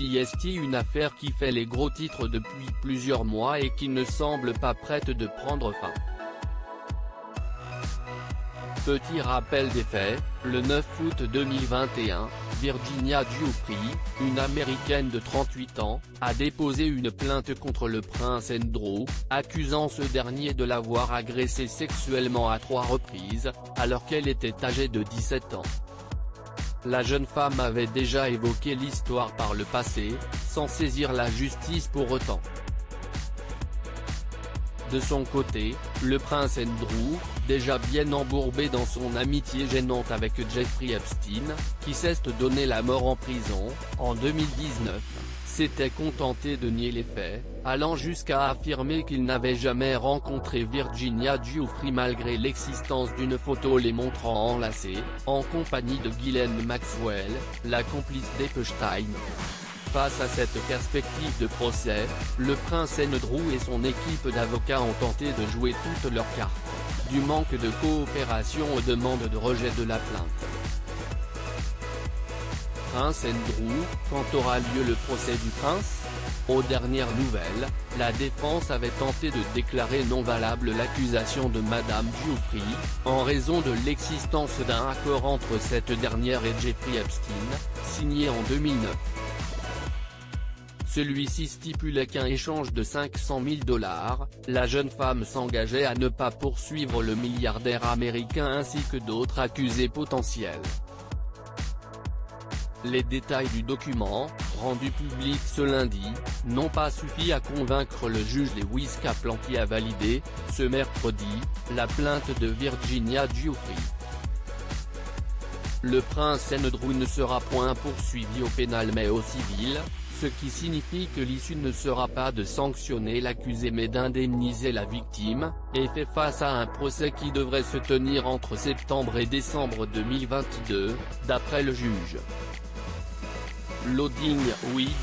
Une affaire qui fait les gros titres depuis plusieurs mois et qui ne semble pas prête de prendre fin? Petit rappel des faits, le 9 août 2021, Virginia Giuffre, une américaine de 38 ans, a déposé une plainte contre le prince Andrew, accusant ce dernier de l'avoir agressée sexuellement à trois reprises, alors qu'elle était âgée de 17 ans. La jeune femme avait déjà évoqué l'histoire par le passé, sans saisir la justice pour autant. De son côté, le prince Andrew, déjà bien embourbé dans son amitié gênante avec Jeffrey Epstein, qui s'est donné la mort en prison, en 2019, s'était contenté de nier les faits, allant jusqu'à affirmer qu'il n'avait jamais rencontré Virginia Giuffre malgré l'existence d'une photo les montrant enlacés, en compagnie de Ghislaine Maxwell, la complice d'Epstein. Face à cette perspective de procès, le prince Andrew et son équipe d'avocats ont tenté de jouer toutes leurs cartes, du manque de coopération aux demandes de rejet de la plainte. Prince Andrew, quand aura lieu le procès du prince? Aux dernières nouvelles, la défense avait tenté de déclarer non valable l'accusation de Madame Giuffre, en raison de l'existence d'un accord entre cette dernière et Jeffrey Epstein, signé en 2009. Celui-ci stipulait qu'un échange de 500 000 dollars, la jeune femme s'engageait à ne pas poursuivre le milliardaire américain ainsi que d'autres accusés potentiels. Les détails du document, rendu public ce lundi, n'ont pas suffi à convaincre le juge Lewis Kaplan qui a validé, ce mercredi, la plainte de Virginia Giuffre. Le prince Andrew ne sera point poursuivi au pénal mais au civil, ce qui signifie que l'issue ne sera pas de sanctionner l'accusé mais d'indemniser la victime, et fait face à un procès qui devrait se tenir entre septembre et décembre 2022, d'après le juge. Loading widget.